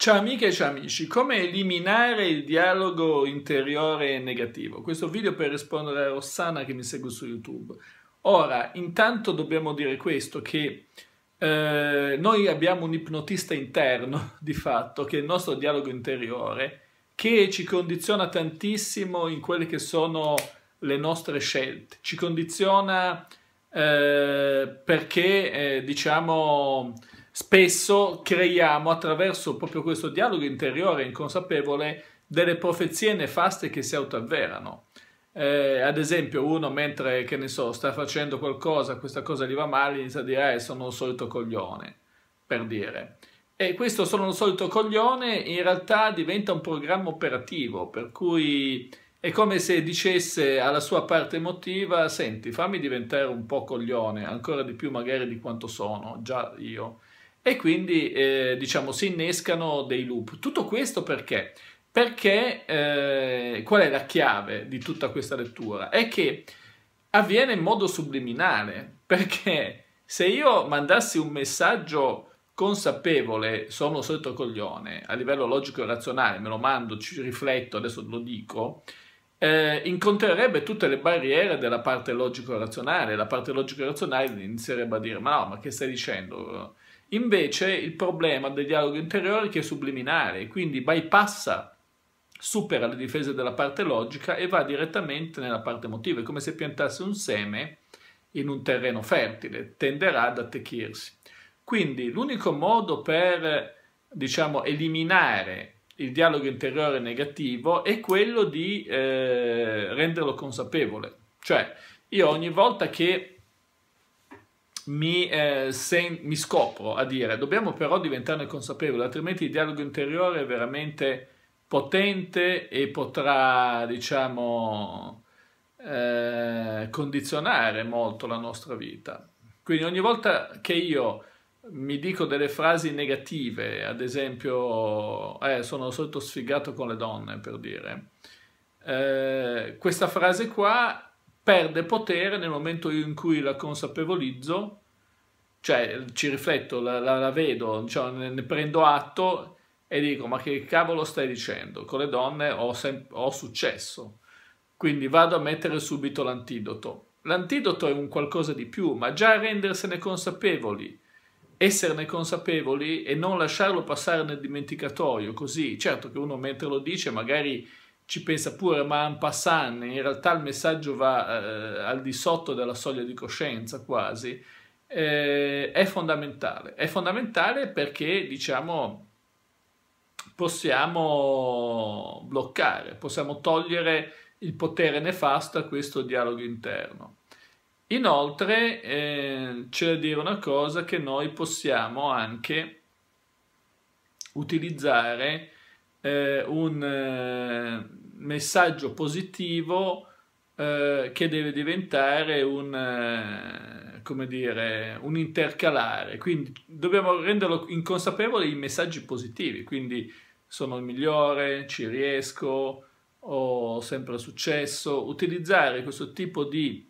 Ciao amiche e ciao amici, come eliminare il dialogo interiore negativo? Questo video per rispondere a Rossana che mi segue su YouTube. Ora, intanto dobbiamo dire questo, che eh, noi abbiamo un ipnotista interno, di fatto, che è il nostro dialogo interiore, che ci condiziona tantissimo in quelle che sono le nostre scelte, ci condiziona eh, perché, eh, diciamo Spesso creiamo attraverso proprio questo dialogo interiore inconsapevole delle profezie nefaste che si autoavverano. Eh, ad esempio, uno mentre, che ne so, sta facendo qualcosa, questa cosa gli va male, inizia a dire, eh, sono un solito coglione, per dire. E questo sono un solito coglione in realtà diventa un programma operativo, per cui è come se dicesse alla sua parte emotiva, senti, fammi diventare un po' coglione, ancora di più magari di quanto sono, già io e quindi eh, diciamo si innescano dei loop. Tutto questo perché? Perché eh, qual è la chiave di tutta questa lettura? È che avviene in modo subliminale, perché se io mandassi un messaggio consapevole, sono un solito coglione, a livello logico e razionale, me lo mando, ci rifletto, adesso lo dico, eh, incontrerebbe tutte le barriere della parte logico-razionale. La parte logico-razionale inizierebbe a dire: Ma no, ma che stai dicendo? Invece il problema del dialogo interiore è che è subliminare, quindi bypassa, supera le difese della parte logica e va direttamente nella parte emotiva. È come se piantasse un seme in un terreno fertile, tenderà ad attecchirsi. Quindi l'unico modo per, diciamo, eliminare il dialogo interiore negativo è quello di eh, renderlo consapevole. Cioè, io ogni volta che mi, eh, sen- mi, scopro a dire dobbiamo però diventarne consapevoli, altrimenti il dialogo interiore è veramente potente e potrà, diciamo, eh, condizionare molto la nostra vita. Quindi ogni volta che io mi dico delle frasi negative, ad esempio, eh, sono solito sfigato con le donne, per dire, eh, questa frase qua perde potere nel momento in cui la consapevolizzo cioè ci rifletto, la, la, la vedo, cioè, ne, ne, prendo atto e dico ma che cavolo stai dicendo? Con le donne ho, ho successo, quindi vado a mettere subito l'antidoto. L'antidoto è un qualcosa di più, ma già rendersene consapevoli, esserne consapevoli e non lasciarlo passare nel dimenticatoio, così, certo che uno mentre lo dice magari ci pensa pure, ma un passant, in realtà il messaggio va eh, al di sotto della soglia di coscienza quasi, eh, è fondamentale. È fondamentale perché, diciamo, possiamo bloccare, possiamo togliere il potere nefasto a questo dialogo interno. Inoltre eh, c'è da dire una cosa che noi possiamo anche utilizzare eh, un eh, messaggio positivo eh, che deve diventare un, eh, come dire, un intercalare. Quindi dobbiamo renderlo inconsapevole i messaggi positivi, quindi sono il migliore, ci riesco, ho sempre successo. Utilizzare questo tipo di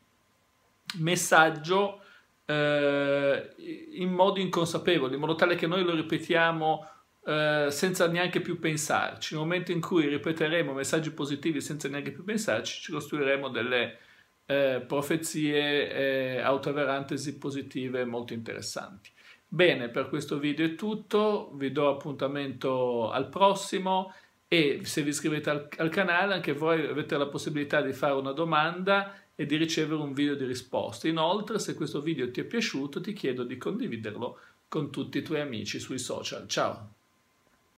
messaggio eh, in modo inconsapevole, in modo tale che noi lo ripetiamo eh, senza neanche più pensarci. Nel momento in cui ripeteremo messaggi positivi senza neanche più pensarci, ci costruiremo delle eh, profezie eh, autoverantesi positive molto interessanti. Bene, per questo video è tutto, vi do appuntamento al prossimo e se vi iscrivete al, al canale anche voi avete la possibilità di fare una domanda e di ricevere un video di risposta. Inoltre, se questo video ti è piaciuto, ti chiedo di condividerlo con tutti i tuoi amici sui social. Ciao!